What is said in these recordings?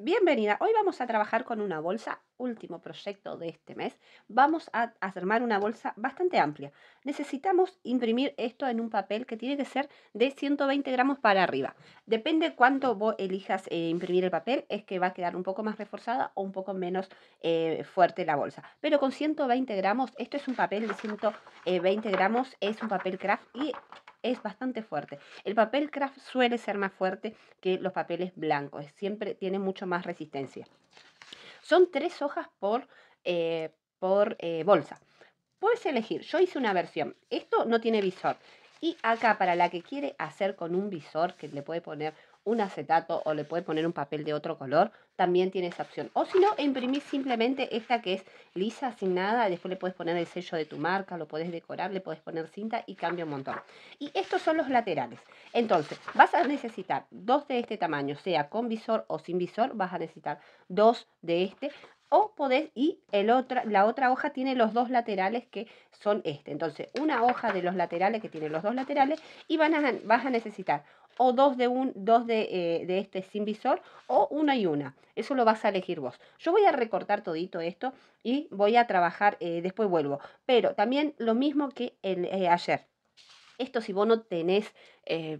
Bienvenida. Hoy vamos a trabajar con una bolsa, último proyecto de este mes. Vamos a armar una bolsa bastante amplia. Necesitamos imprimir esto en un papel que tiene que ser de 120 gramos para arriba. Depende cuánto vos elijas eh, imprimir el papel, es que va a quedar un poco más reforzada o un poco menos eh, fuerte la bolsa. Pero con 120 gramos, esto es un papel de 120 gramos, es un papel craft y es bastante fuerte. El papel craft suele ser más fuerte que los papeles blancos, siempre tiene mucho más resistencia. Son tres hojas por, eh, por eh, bolsa. Puedes elegir, yo hice una versión, esto no tiene visor. Y acá para la que quiere hacer con un visor, que le puede poner un acetato o le puede poner un papel de otro color, también tiene esa opción. O si no, imprimís simplemente esta que es lisa, sin nada, después le puedes poner el sello de tu marca, lo puedes decorar, le puedes poner cinta y cambia un montón. Y estos son los laterales. Entonces, vas a necesitar dos de este tamaño, sea con visor o sin visor, vas a necesitar dos de este o podés, y el otra, la otra hoja tiene los dos laterales que son este. Entonces, una hoja de los laterales que tiene los dos laterales y van a, vas a necesitar o dos de, un, dos de, eh, de este sin visor o una y una. Eso lo vas a elegir vos. Yo voy a recortar todito esto y voy a trabajar, eh, después vuelvo. Pero también lo mismo que el, eh, ayer. Esto si vos no tenés,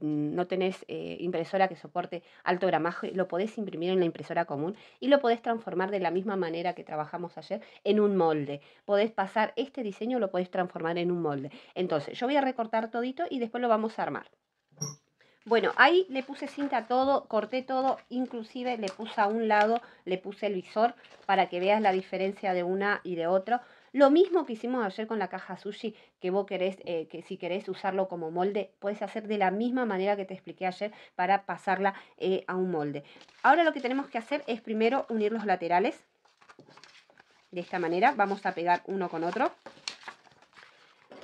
no tenés impresora que soporte alto gramaje, lo podés imprimir en la impresora común y lo podés transformar de la misma manera que trabajamos ayer en un molde. Podés pasar este diseño, lo podés transformar en un molde. Entonces, yo voy a recortar todito y después lo vamos a armar. Bueno, ahí le puse cinta a todo, corté todo, inclusive le puse a un lado, le puse el visor para que veas la diferencia de una y de otro. Lo mismo que hicimos ayer con la caja sushi, que vos querés, eh, que si querés usarlo como molde, puedes hacer de la misma manera que te expliqué ayer para pasarla eh, a un molde. Ahora lo que tenemos que hacer es primero unir los laterales. De esta manera vamos a pegar uno con otro.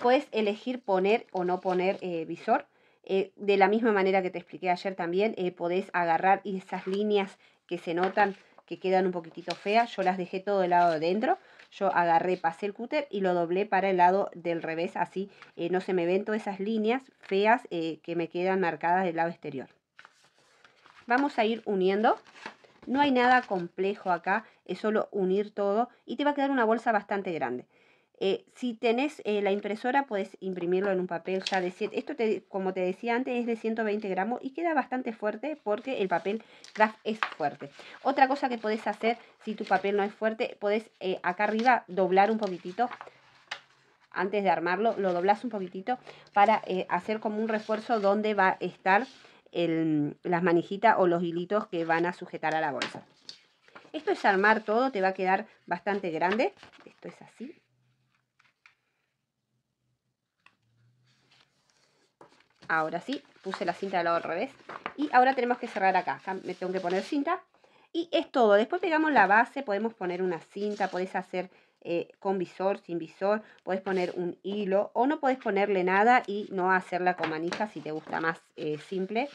Puedes elegir poner o no poner eh, visor. De la misma manera que te expliqué ayer también, podés agarrar esas líneas que se notan que quedan un poquitito feas. Yo las dejé todo del lado de dentro. Yo agarré, pasé el cúter y lo doblé para el lado del revés. Así eh, no se me ven todas esas líneas feas que me quedan marcadas del lado exterior. Vamos a ir uniendo. No hay nada complejo acá, es solo unir todo y te va a quedar una bolsa bastante grande. Eh, si tenés eh, la impresora, puedes imprimirlo en un papel ya de 7. Esto, como te decía antes, es de 120 gramos y queda bastante fuerte porque el papel craft es fuerte. Otra cosa que podés hacer, si tu papel no es fuerte, podés eh, acá arriba doblar un poquitito. Antes de armarlo, lo doblas un poquitito para hacer como un refuerzo donde va a estar las manijitas o los hilitos que van a sujetar a la bolsa. Esto es armar todo, te va a quedar bastante grande. Esto es así. Ahora sí, puse la cinta del lado al revés. Y ahora tenemos que cerrar acá. acá. me tengo que poner cinta. Y es todo. Después pegamos la base, podemos poner una cinta, podés hacer eh, con visor, sin visor, podés poner un hilo o no podés ponerle nada y no hacerla con manijas si te gusta más eh, simple.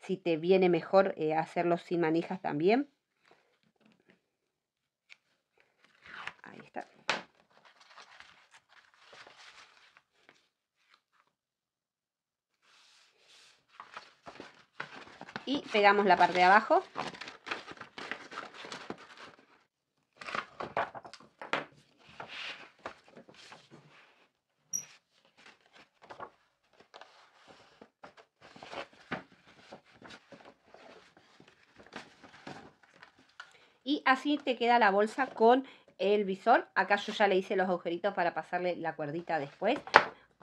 Si te viene mejor eh, hacerlo sin manijas también. Ahí está. Y pegamos la parte de abajo. Y así te queda la bolsa con el visor. Acá yo ya le hice los agujeritos para pasarle la cuerdita después.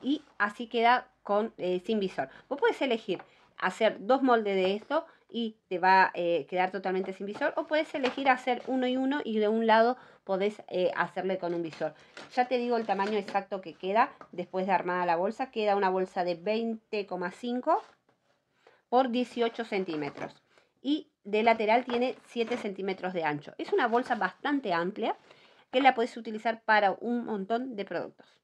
Y así queda con eh, sin visor. Vos puedes elegir hacer dos moldes de esto y te va a eh, quedar totalmente sin visor o puedes elegir hacer uno y uno y de un lado podés eh, hacerle con un visor. Ya te digo el tamaño exacto que queda después de armada la bolsa. Queda una bolsa de 20,5 por 18 centímetros y de lateral tiene 7 centímetros de ancho. Es una bolsa bastante amplia que la puedes utilizar para un montón de productos.